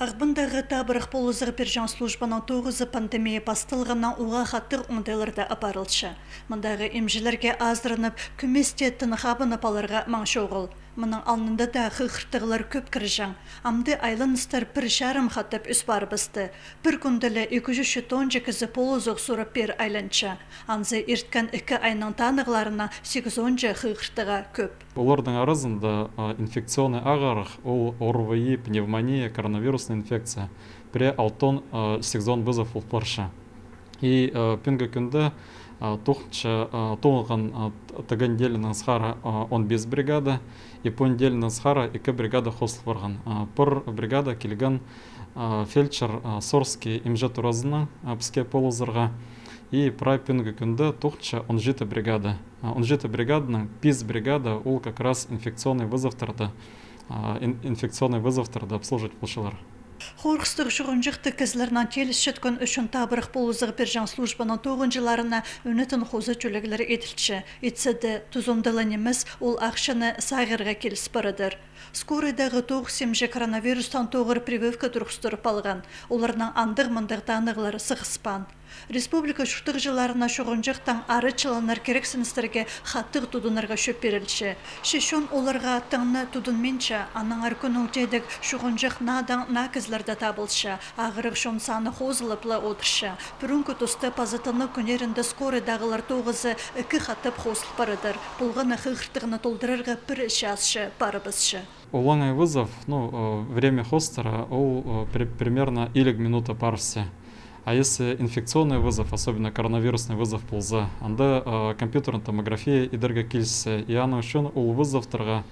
Ағбындағы табырық болызығы пержан службаның тоғызы пандемия бастылғынан уға хаттыр оңдайларда апарылшы. Мұндағы емжілерге аздырынып, күместе тынықабынып аларға маңшы оғыл. Мұның алнында да хықыртығылар көп кіржан. Амды айланыстар пір шарым хаттып үс бар бісті. Бір күнділі 200 тон жекізі полузық сұрап бер айланча. Анзы ерткан ікі айның танығыларына 8-10 хықыртыға көп. Олардың арызында инфекционный ағарық, ол ОРВИ, пневмония, коронавирусная инфекция. Пре алтон сезон вызов ұлпарша. И пүнгі күнді тухча туылған таган схара он без бригада и понедельно схара ике бригада хосл барган пыр бригада келген фельдшер сорский имже туразына бізге полузырға и прай пүнгі күнді тухча он жеті бригада. Он жеті бригаданың пиз бригада ол как раз инфекционный вызовтарды инфекционный вызовтарды обслуживать болшылар Хорқыстық шығынжықты кізлерінен теліс шеткін үшін табырық болызығы пержан службаның тоғынжыларына үнетін қозы чөлігілері етілші. Етседі тұзымдыланеміз ол ақшыны сағырға келіс барыдыр. Скорыдағы тоғы семже коронавирустан тоғыр прививка тұрғыстырып алған. Оларның андық мындық данығылары. Республика шуқтық жыларына шоғынжықтан ары чыланар керексіністерге хаттық тудынарға шөп берілші. Шешон оларға аттыңны тудынменші, аның аркын өтедік шоғынжық надан накізлерді табылшы, ағырық шон саны хозылыплы отыршы. Бүрін күтісті пазытыны күнерінді скоры дағылар тоғызы үкі хаттып хозыл барыдыр. Бұлғаны хығыртығыны толдырырға бір іші асшы, барыбызшы. Улаңай вызов, ну, время хостера, ол примерно илік минута парсе. А если инфекционный вызов, особенно коронавирусный вызов полза, анда э, компьютерная томография идерге килсе, и аны үшін ол вызовтарға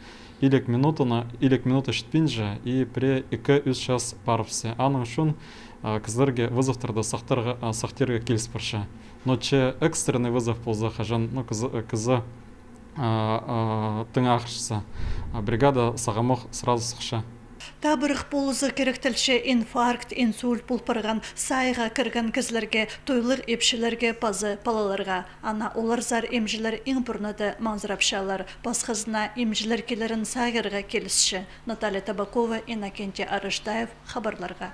илек минутына, илек минута шітпинже, и ике үз час парвсе. Аны үшін э, э, сахтерге килс парша. Но че экстренный вызов полза хажан, ну кызы тыңа ақшысы. Бригада сағамық сразу сықша. Табырық болызы керектілші инфаркт, инсульт бұлпырған сайға кірген кізлерге, тойлық епшілерге пазы палаларға. Ана олар зар емжілер ең бұрнады манзырапшалар. Басқызына емжілер келерін сайғырға келісші. Наталья Табакова, Иннокентий Арыштаев, хабарларға.